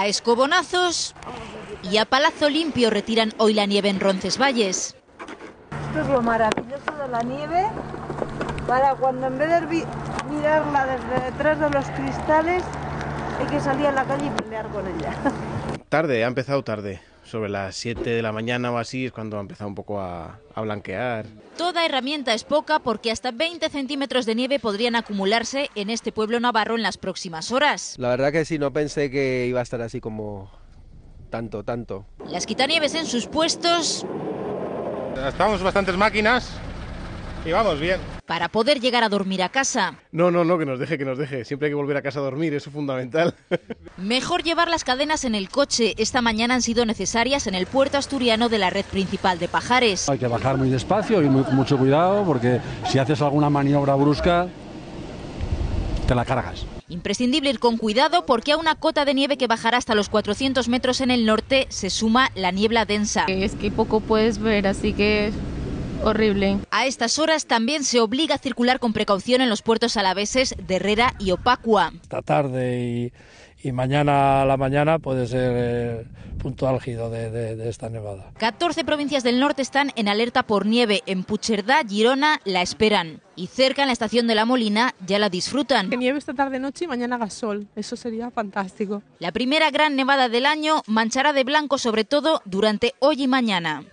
A escobonazos y a palazo limpio retiran hoy la nieve en Roncesvalles. Esto es lo maravilloso de la nieve, para cuando en vez de mirarla desde detrás de los cristales, hay que salir a la calle y pelear con ella. Tarde, ha empezado tarde. Sobre las 7 de la mañana o así es cuando ha empezado un poco a, a blanquear. Toda herramienta es poca porque hasta 20 centímetros de nieve podrían acumularse en este pueblo navarro en las próximas horas. La verdad que sí, no pensé que iba a estar así como tanto, tanto. Las quitanieves en sus puestos Estamos bastantes máquinas y vamos bien. para poder llegar a dormir a casa. No, no, no, que nos deje, que nos deje. Siempre hay que volver a casa a dormir, eso es fundamental. Mejor llevar las cadenas en el coche. Esta mañana han sido necesarias en el puerto asturiano de la red principal de Pajares. Hay que bajar muy despacio y muy- con mucho cuidado porque si haces alguna maniobra brusca, te la cargas. Imprescindible ir con cuidado porque a una cota de nieve que bajará hasta los 400 metros en el norte se suma la niebla densa. Es que poco puedes ver, así que horrible. A estas horas también se obliga a circular con precaución en los puertos alaveses de Herrera y Opacua. esta tarde y, y mañana a la mañana puede ser eh, punto álgido de, de- de esta nevada. 14 provincias del norte están en alerta por nieve. En Pucherdá, Girona la esperan. Y cerca en la estación de La Molina ya la disfrutan. Que nieve esta tarde noche y mañana haga sol. Eso sería fantástico. La primera gran nevada del año manchará de blanco sobre todo durante hoy y mañana.